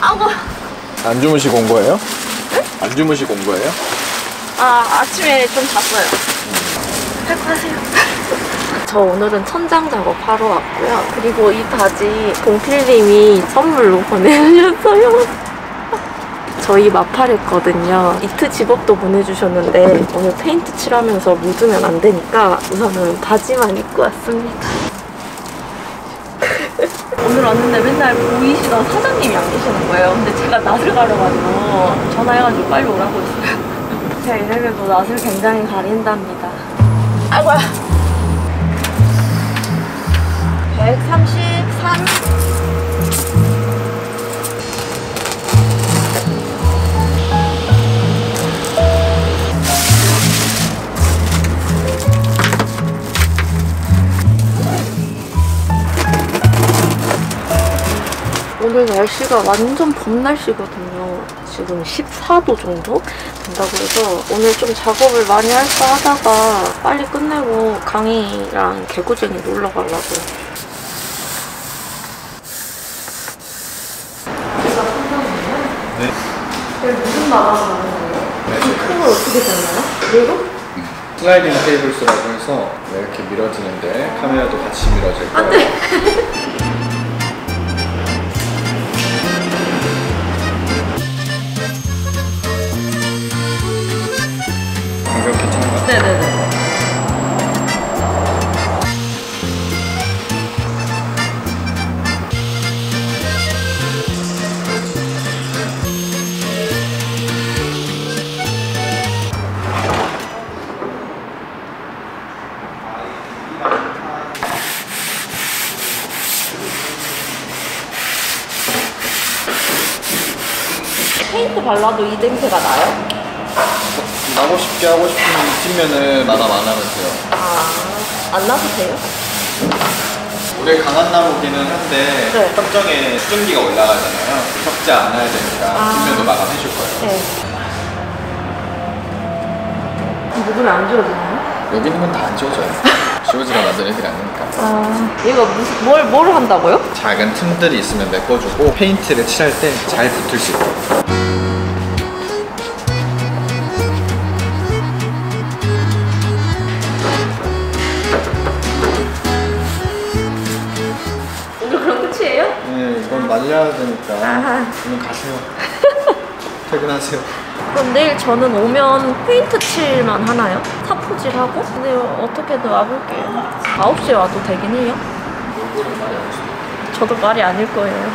아고. 안 주무시고 온 거예요? 안 주무시고 온 거예요? 아, 아침에 좀 잤어요. 할거 하세요. 저 오늘은 천장 작업하러 왔고요. 그리고 이 바지 동필님이 선물로 보내주셨어요. 저희 마팔했거든요. 이트 집업도 보내주셨는데 오늘 페인트 칠하면서 묻으면 안 되니까 우선은 바지만 입고 왔습니다. 오늘 왔는데 맨날 보이시던 사장님이 안 계시는 거예요. 근데 제가 낯을 가려가지고 전화해가지고 빨리 오라고 했어요. 제가 이래봬도 낯을 굉장히 가린답니다. 아이고야. 133. 날씨가 완전 봄 날씨거든요. 지금 14도 정도 된다고 해서 오늘 좀 작업을 많이 할까 하다가 빨리 끝내고 강희랑 개구쟁이 놀러 가려고요. 네. 무슨 마감을 하는 거예요? 큰걸 어떻게 되나요? 그리고? 슬라이딩 테이블스라고 해서 이렇게 밀어지는데 카메라도 같이 밀어질 거예요. 네. 가 발라도 이 냄새가 나요? 나고 싶게 하고 싶으면은 마감 안 하면 돼요. 아, 안 나도 돼요? 올해 강한 나무기는 한데 네. 협정에 수증기가 올라가잖아요. 섞지 않아야 되니까 아. 뒷면도 마감해 줄 거예요. 네. 묵으면 안 지워지나요? 여기 있는 건 다 안 지워져요. 지워지가 만든 애들이 아니니까. 아, 이거 무슨, 뭘, 뭘 한다고요? 작은 틈들이 있으면 메꿔주고 페인트를 칠할 때 잘 붙을 수 있도록. 말려야 되니까 아하. 오늘 가세요. 퇴근하세요. 그럼 내일 저는 오면 페인트 칠만 하나요? 사포질하고? 근데 어떻게든 와볼게요. 9시에 와도 되긴 해요? 저도 말이 아닐 거예요.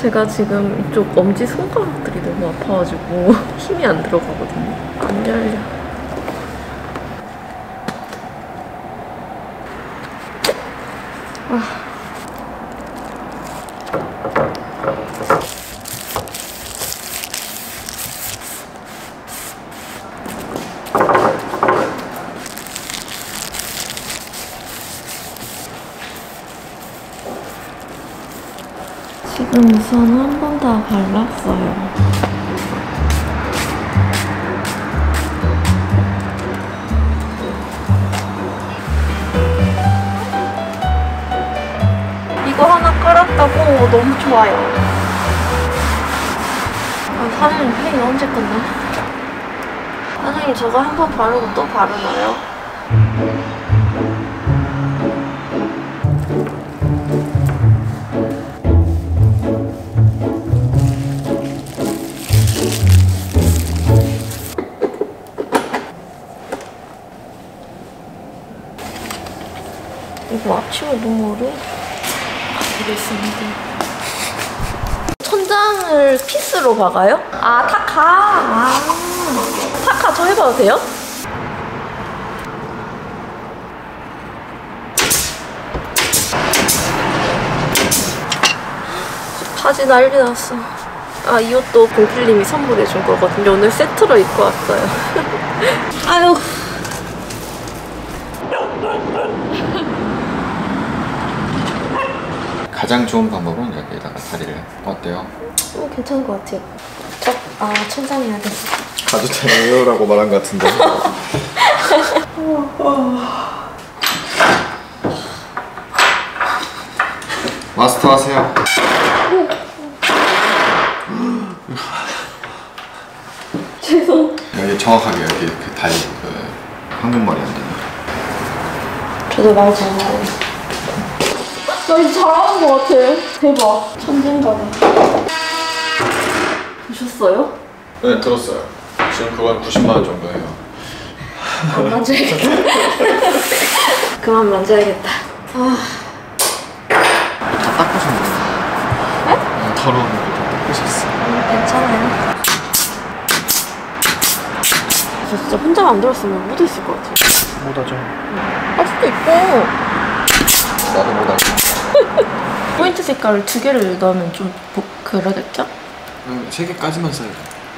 제가 지금 이쪽 엄지 손가락들이 너무 아파가지고 힘이 안 들어가거든요. 안 열려. 아. 지금 우선 한 번 다 발랐어요. 이거 하나 깔았다고 너무 좋아요. 아, 사장님 페인 언제 끝나? 사장님 저거 한 번 바르고 또 바르나요? 이거 아침에 어려워. 알겠습니다. 천장을 피스로 박아요? 아, 타카. 아, 타카 저 해봐도 돼요? 바지 난리 났어. 아, 이 옷도 봉필님이 선물해 준 거거든요. 오늘 세트로 입고 왔어요. 아유. 가장 좋은 방법은 여기에다가 다리를 어때요? 어, 괜찮은 것 같아요. 저, 아, 천장해야 돼. 가도 돼요 라고 말한 것 같은데. 마스터 하세요. 죄송. 여기 정확하게 여기 그 다리 그 황금머리 안 되는. 저도 말 잘하네. 나 이제 잘하는 것 같아. 대박. 천재인가 봐. 보셨어요? 네 들었어요. 지금 그건 90만 원 정도예요. 안 만져야겠다. 그만 만져야겠다. 아, 다 닦으셨네. 네? 더러운 거다 닦으셨어. 괜찮아요. 저 진짜 혼자 만들었으면 못 했을 것 같아요. 못하죠. 할 수도 있고. 나도 못하죠. 포인트 색깔을 두 개를 넣으면 좀 보- 그러겠죠? 음, 세 개까지만 써야 돼.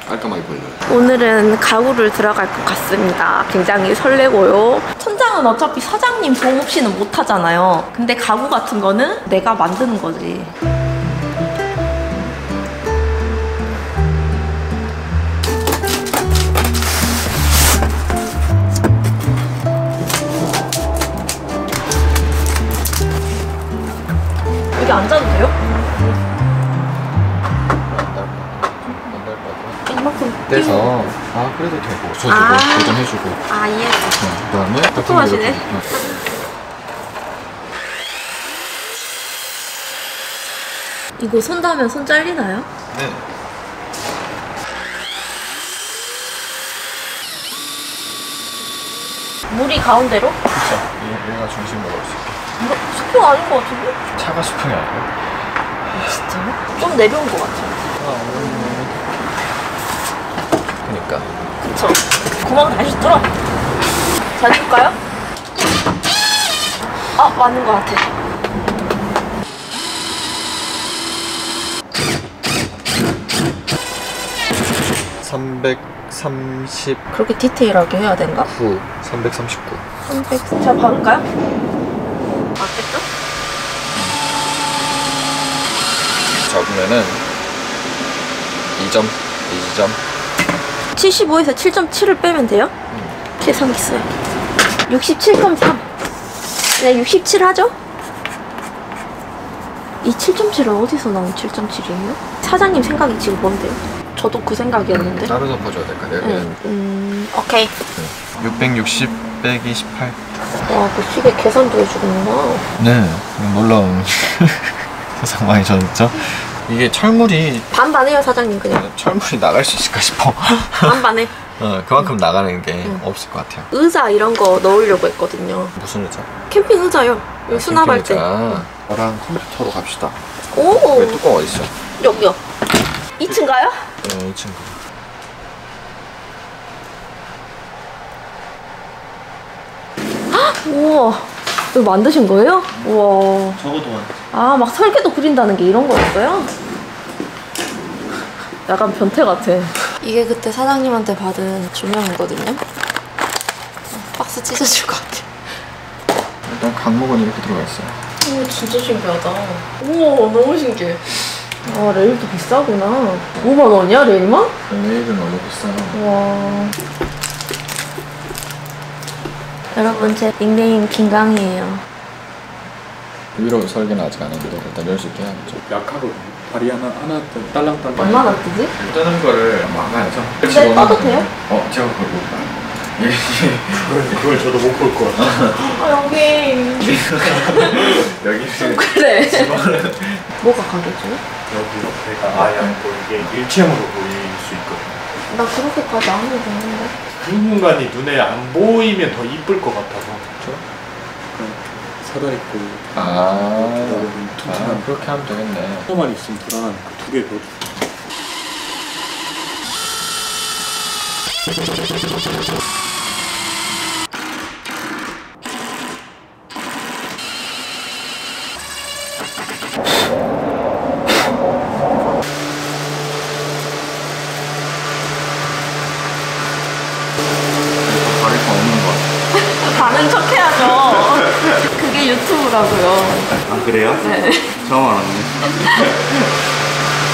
깔끔하게 보여요. 오늘은 가구를 들어갈 것 같습니다. 굉장히 설레고요. 천장은 어차피 사장님 도움 없이는 못 하잖아요. 근데 가구 같은 거는 내가 만드는 거지. 앉아도 돼요? 이만큼 떼서 아 그래도 되고 줘주고 아. 도전해주고 아 이해했어. 네, 그다음에 좀- 네. 이거 손 닿으면 손 잘리나요? 네. 물이 가운데로? 그렇죠. 얘- 얘가 중심으로 올수 있게. 이거 수평 아닌 것 같은데? 차가 수평이 아니고. 진짜요? 좀 내려온 것 같아요. 그러니까. 그쵸. 구멍 다시 뚫어. 잘 뚫까요? 아, 맞는 것 같아. (339) 그렇게 디테일하게 해야 된가? 339 300. 잘 박을까요? 맞겠죠? 접으면은 2점 2점 75에서 7.7을 빼면 돼요? 계산했어요. 67.3. 네, 67 하죠? 이 7.7은 어디서 나온 7.7이에요? 사장님 생각이 지금 뭔데요? 저도 그 생각이었는데. 따로 덮어줘야 될까 내가 네. 음, 오케이. 660 빼기 18 와, 그 시계 계산도 해주는구나. 네 놀라운 세상 많이 졌죠 이게 철물이 반반해요, 사장님, 그냥. 철물이 나갈 수 있을까 싶어 반반해. 어, 그만큼 나가는 게 없을 것 같아요 의자 이런 거 넣으려고 했거든요. 무슨 의자? 캠핑 의자요. 여기 수납할 때. 캠핑 의자. 저랑 컴퓨터로 갑시다 오, 왜 뚜껑 어디 있어? 여기요. 2층 가요? 네, 이 친구 우와. 이거 만드신 거예요? 우와. 저거도 완 아, 막 설계도 그린다는 게 이런 거였어요? 약간 변태 같아. 이게 그때 사장님한테 받은 조명이거든요. 박스 찢어질 것 같아. 일단 강목은 이렇게 들어가 있어요 오, 진짜 신기하다. 우와, 너무 신기해. 아, 레일도 비싸구나. 5만 원이야, 레일만? 내일은 원래 비싸요 와. 여러분, 제 닉네임 김강이에요. 위로 설계는 아직 안 했는데 일단 열수 있게 해야겠죠 약하거든요. 다리 하나 하나 딸랑딸랑. 얼마나 뜨지? 뜨는 거를 막아야죠 근데 떠도 돼요? 어 제가 그걸 못 봐요 그걸, 그걸 저도 못 볼 것 같아요. 아, 여기. 여기는 그래. 뭐가 가겠죠? 여기 옆에가 아예 안 보이게 일체형으로 보일 수 있거든요. 나 그렇게까지 안 해도 되는데. 그 공간이 눈에 안 보이면 더 이쁠 것 같아서. 사다리 있고. 아, 아 그렇게 하면 되겠네. 하나만 있으면 불안한 그두개 넣어 주세요. 유튜브라고요. 아 그래요? 네. 처음 알았네.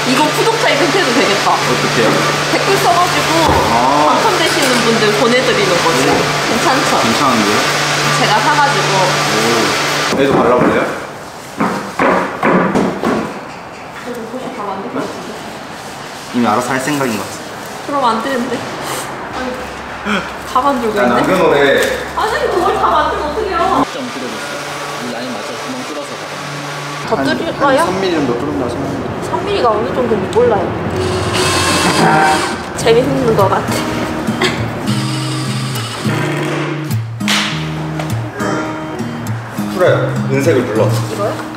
이거 구독자 이벤트 해도 되겠다. 어떻게요? 댓글 써가지고 아. 당첨되시는 분들 보내드리는 거지. 괜찮죠? 괜찮은데요? 제가 사가지고. 오. 얘도 발라볼래요? 그래도 혹시 다 만들 것 같은데. 이미 알아서 할 생각인 것 같아. 그럼 안 되는데. 다 만들고 있네. 남겨놓으래. 아니 그걸 다 만들면 어떡해요? 좀 끓여줬어요. 이 라인 맞춰 구멍 뚫어서 더 뚫을까요? 3mm 정도 뚫은다 생각합니다. 3mm가 어느 정도인지 몰라요. 재밌는 것 같아. 풀어요. 은색을 눌러. 이거요?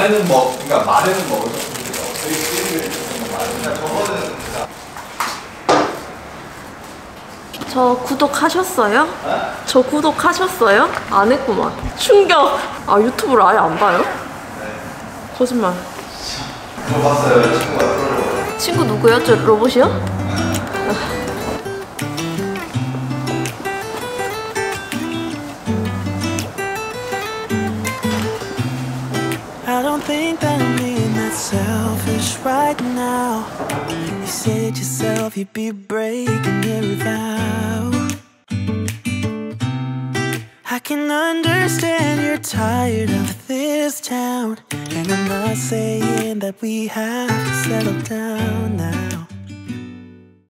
마늘은 먹, 그러니까 마늘은 먹을 수 없는데 그러니까 저거는 저 구독하셨어요? 저 구독하셨어요? 안 했구만. 충격! 아, 유튜브를 아예 안 봐요? 거짓말. 저 봤어요 친구가. 친구 누구요? 저 로봇이요? don't think that I'm being that selfish right now. You said yourself you'd be breaking every vow. I can understand you're tired of this town. And I'm not saying that we have to settle down now.